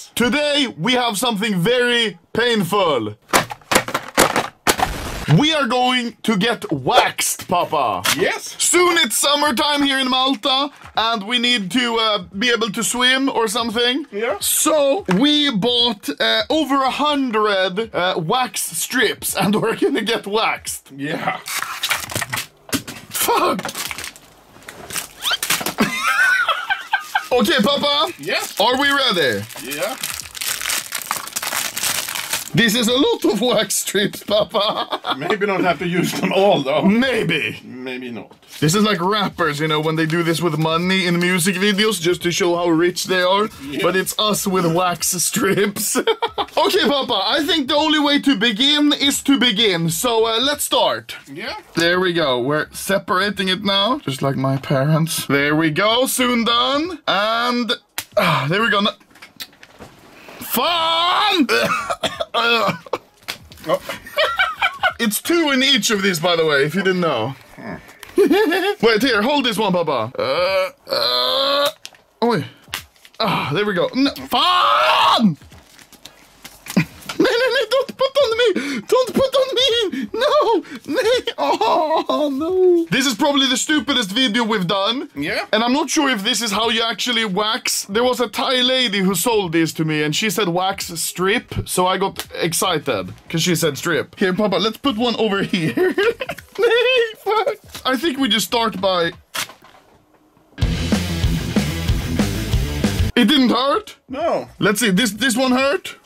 Yes. Today we have something very painful. We are going to get waxed, Papa. Yes. Soon it's summertime here in Malta, and we need to uh, be able to swim or something. Yeah. So we bought uh, over a hundred uh, wax strips, and we're gonna get waxed. Yeah. Fuck. Okay, Papa. Yes. Are we ready? Yeah. This is a lot of wax strips, Papa. Maybe don't have to use them all though. Maybe. Maybe not. This is like rappers, you know, when they do this with money in music videos just to show how rich they are. But it's us with wax strips. okay, Papa, I think the only way to begin is to begin. So uh, let's start. Yeah. There we go. We're separating it now, just like my parents. There we go. Soon done. And ah, there we go. Fun! Oh. It's two in each of these, by the way, if you didn't know. Wait, here, hold this one, Papa. Uh, uh, oi. Ah, there we go. No, fun! No, no, no, don't put on me! Don't put on me! No! No! Oh, no. This is probably the stupidest video we've done. Yeah. And I'm not sure if this is how you actually wax. There was a Thai lady who sold this to me and she said wax strip. So I got excited because she said strip. Here, Papa, let's put one over here. I think we just start by. It didn't hurt. No. Let's see. This this one hurt.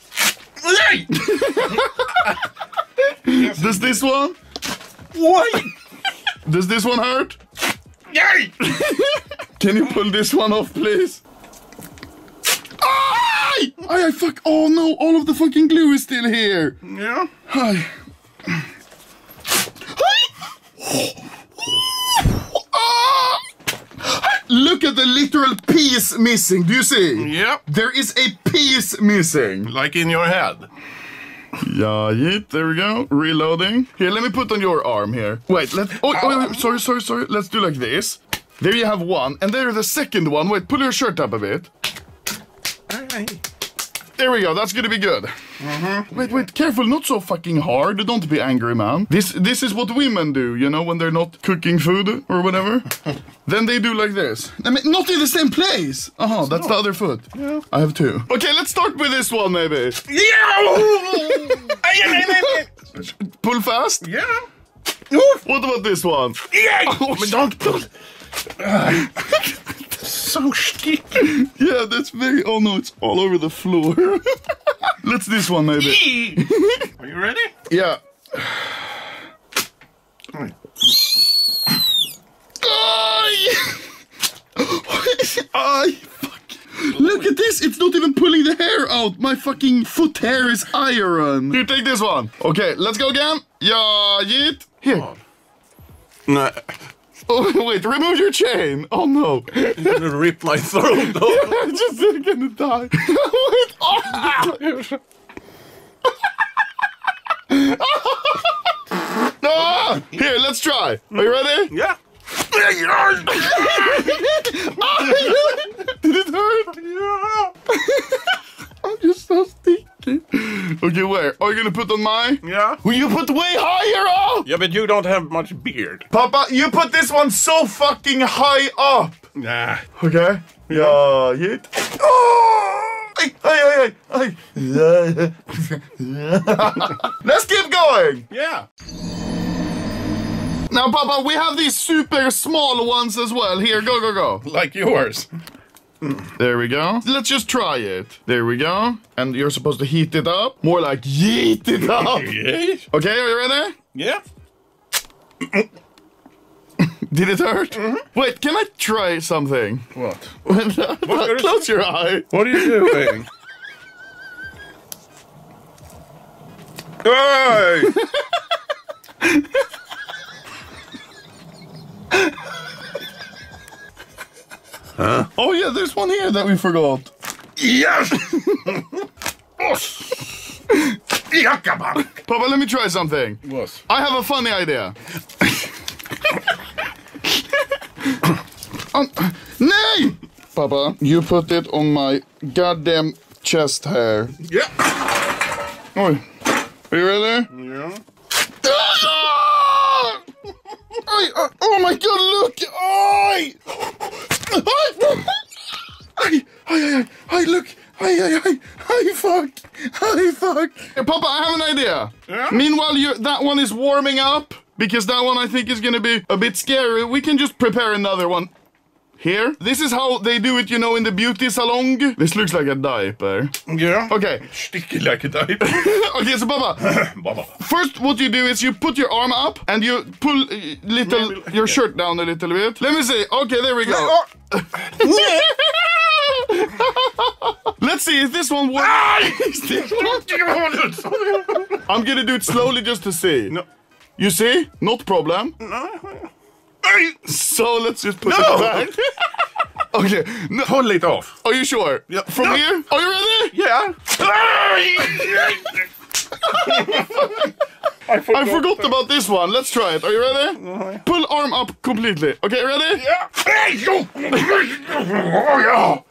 Does this one? Why? Does this one hurt? Yay! Can you pull this one off, please? Ay! Ay, I fuck. Oh no, all of the fucking glue is still here. Yeah. Hi. Ah! Look at the literal piece missing. Do you see? Yep. There is a piece missing. Like in your head. Yeah, yeet, there we go. Reloading. Here, let me put on your arm here. Wait, let. Oh, wait, wait, sorry, sorry, sorry. Let's do like this. There you have one, and there the second one. Wait, pull your shirt up a bit. There we go. That's gonna be good. Wait, wait, careful, not so fucking hard. Don't be angry, man. This this is what women do, you know, when they're not cooking food or whatever. then they do like this. I mean, not in the same place. Uh huh. That's the other foot. Yeah. I have two. Okay, let's start with this one, maybe. Yeah! Pull fast. Yeah. What about this one? Yeah! Oh, don't pull. So sticky. Yeah, that's very. Oh no, it's all over the floor. Let's this one maybe. Are you ready? Yeah. Right. Ay! Ay! Fuck. Look at this! It's not even pulling the hair out! My fucking foot hair is iron! You take this one. Okay, let's go again. Yeah, yeet. Here. No. Oh, wait, remove your chain. Oh no. You're gonna rip my throat off. I'm just gonna die. wait. Oh. Ah! Here, let's try. Are you ready? Yeah. Did it hurt? I'm just so sticky. Okay, where? Are you gonna put on mine? Yeah. Will you put way higher up? Yeah, but you don't have much beard. Papa, you put this one so fucking high up. Nah. Okay. Yeah, hit. Oh! Ay, ay, ay, ay, ay. Let's keep going. Yeah. Now, Papa, we have these super small ones as well. Here, go, go, go. Like yours. There we go. Let's just try it. There we go. And you're supposed to heat it up. More like yeet it up. Okay, are you ready? Yeah. Did it hurt? Mm-hmm. Wait, can I try something? What? Close Close your eye. What are you doing? hey! Oh yeah, there's one here that we forgot. Yes! Jakabak! Papa, let me try something. What? I have a funny idea. um, nay! Papa, you put it on my goddamn chest hair. Yeah. Oi. Are you ready? Yeah. Ah! Oi, uh, oh my god, look! Oi! Oi, Oi, oi, oi, oi, fuck! Oi, fuck! Hey, Papa, I have an idea. Yeah? Meanwhile, you that one is warming up because that one I think is gonna be a bit scary. We can just prepare another one. Here. This is how they do it, you know, in the beauty salon. This looks like a diaper. Yeah. Okay. Sticky like a diaper. okay, so Papa, Baba. First, what you do is you put your arm up and you pull uh, little Maybe- your shirt down a little bit. Let me see. Okay, there we go. Oh. Let's see if this one works. Ah, I'm gonna do it slowly just to see. No. You see? Not problem. Hey, So let's just put No. it back. okay. No. Pull it off. Are you sure? Yeah. From No. here? Are you ready? Yeah. I forgot. I forgot about this one. Let's try it. Are you ready? Uh-huh. Pull arm up completely. Okay, ready? Yeah. Oh,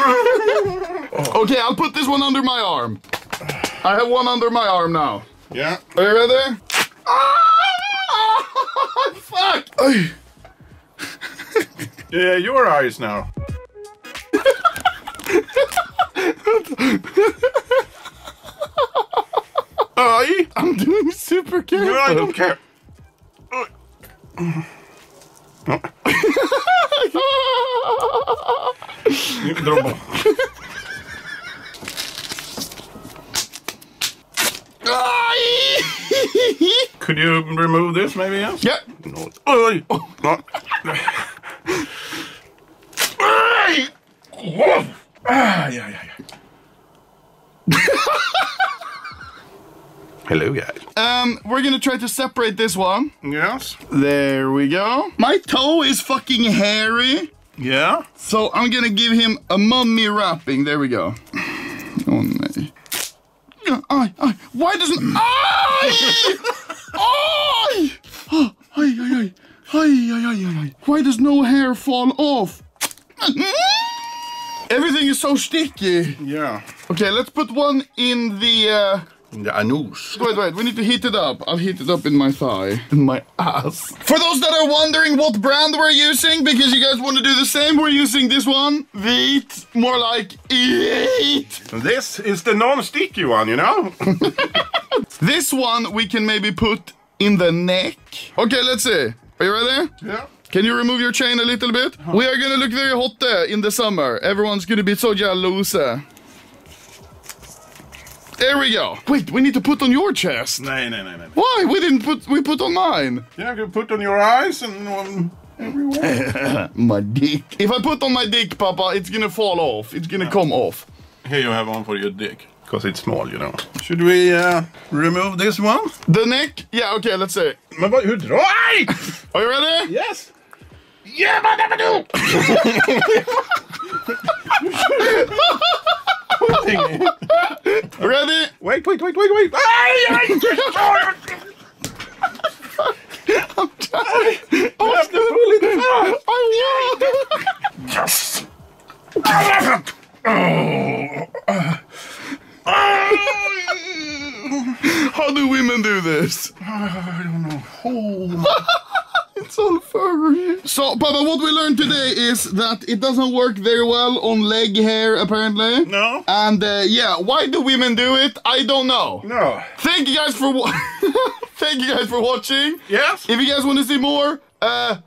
Okay, I'll put this one under my arm. I have one under my arm now. Yeah. Are you ready? Ah! Fuck! Yeah, your eyes now. Oj! I'm doing super careful. No, I don't care. Could you remove this maybe? Yes? yeah. No. No. Aj! Ah, yeah, yeah, yeah. Hello, guys. Um, we're gonna try to separate this one. Yes. There we go. My toe is fucking hairy. Yeah. So I'm gonna give him a mummy wrapping. There we go. Oh nej. Ja, Aj, aj. Why doesn't... Aj! Aj! Aj, aj, aj. Aj, aj, aj, aj, aj. Why does no hair fall off? Everything is so sticky. Yeah. Okay, let's put one in the... Uh... The anus. Wait, wait, we need to heat it up. I'll heat it up in my thigh. In my ass. For those that are wondering what brand we're using, because you guys want to do the same, we're using this one. Veet. More like eat. This is the non-sticky one, you know? This one we can maybe put in the neck. Okay, let's see. Are you ready? yeah. Can you remove your chain a little bit? Uh-huh. We are gonna look very hot there in the summer. Everyone's gonna be so jealous. Uh. There we go. Wait, we need to put on your chest. No, no, no, no. Why? We didn't put. We put on mine. Yeah, you put on your eyes and on everywhere. My dick. If I put on my dick, Papa, it's gonna fall off. It's gonna come off. Here you have one for your dick. Because it's small, you know. Should we uh, remove this one? The neck? Yeah, okay, let's see. Men vad, hur drar... Aj! Are you ready? Yes! Yeah, but do! Ready? Wait, wait, wait, wait, wait! I'm trying. You have to pull it fast! I'm Yes! How do women do this? I don't know. Oh. It's all furry. So, Papa, what we learned today that it doesn't work very well on leg hair, apparently. No? And uh, yeah, why do women do it? I don't know. No. Thank you guys for thank you guys for watching. Yes? If you guys want to see more uh,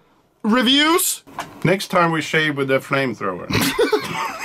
reviews, Next time we shave with the flamethrower.